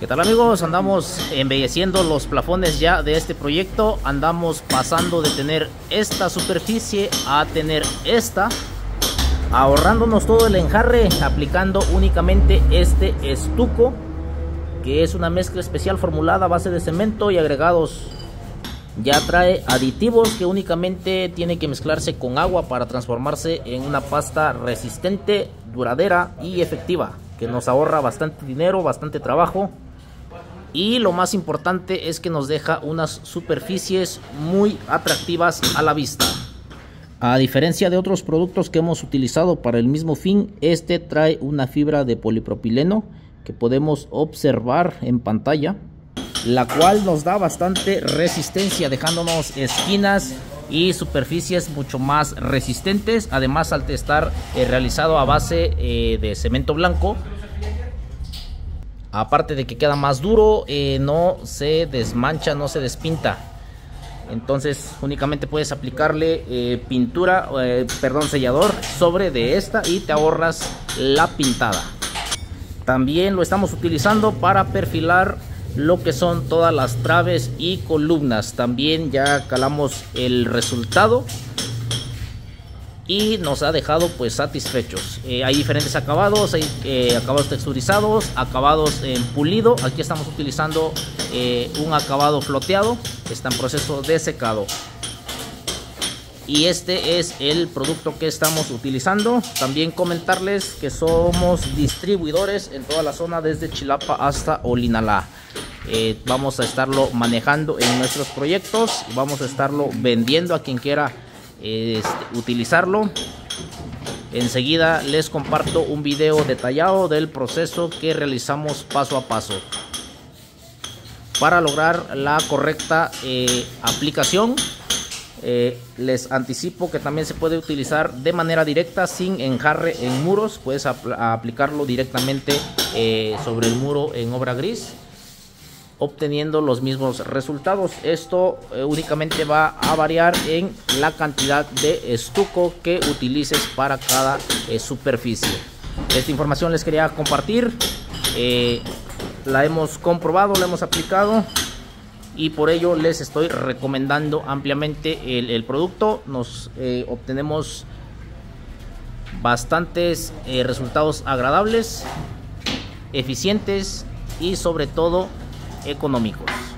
¿Qué tal amigos? Andamos embelleciendo los plafones ya de este proyecto. Andamos pasando de tener esta superficie a tener esta. Ahorrándonos todo el enjarre, aplicando únicamente este estuco. Que es una mezcla especial formulada a base de cemento y agregados. Ya trae aditivos que únicamente tiene que mezclarse con agua para transformarse en una pasta resistente, duradera y efectiva. Que nos ahorra bastante dinero, bastante trabajo y lo más importante es que nos deja unas superficies muy atractivas a la vista. A diferencia de otros productos que hemos utilizado para el mismo fin, este trae una fibra de polipropileno que podemos observar en pantalla, la cual nos da bastante resistencia dejándonos esquinas y superficies mucho más resistentes, además al estar eh, realizado a base eh, de cemento blanco aparte de que queda más duro eh, no se desmancha no se despinta. Entonces únicamente puedes aplicarle eh, pintura eh, perdón sellador sobre de esta y te ahorras la pintada. También lo estamos utilizando para perfilar lo que son todas las traves y columnas. También ya calamos el resultado y nos ha dejado pues satisfechos. Eh, hay diferentes acabados, hay eh, acabados texturizados, acabados en pulido. Aquí estamos utilizando eh, un acabado floteado, está en proceso de secado. Y este es el producto que estamos utilizando. También comentarles que somos distribuidores en toda la zona desde Chilapa hasta Olinalá. vamos a estarlo manejando en nuestros proyectos. Vamos a estarlo vendiendo a quien quiera este, utilizarlo. Enseguida les comparto un video detallado del proceso que realizamos paso a paso para lograr la correcta eh, aplicación. Eh, les anticipo que también se puede utilizar de manera directa sin enjarre en muros. Puedes aplicarlo directamente eh, sobre el muro en obra gris obteniendo los mismos resultados. Esto eh, únicamente va a variar en la cantidad de estuco que utilices para cada eh, superficie. Esta información les quería compartir. Eh, la hemos comprobado, la hemos aplicado y por ello les estoy recomendando ampliamente el, el producto. Nos obtenemos bastantes resultados agradables, eficientes y sobre todo económicos.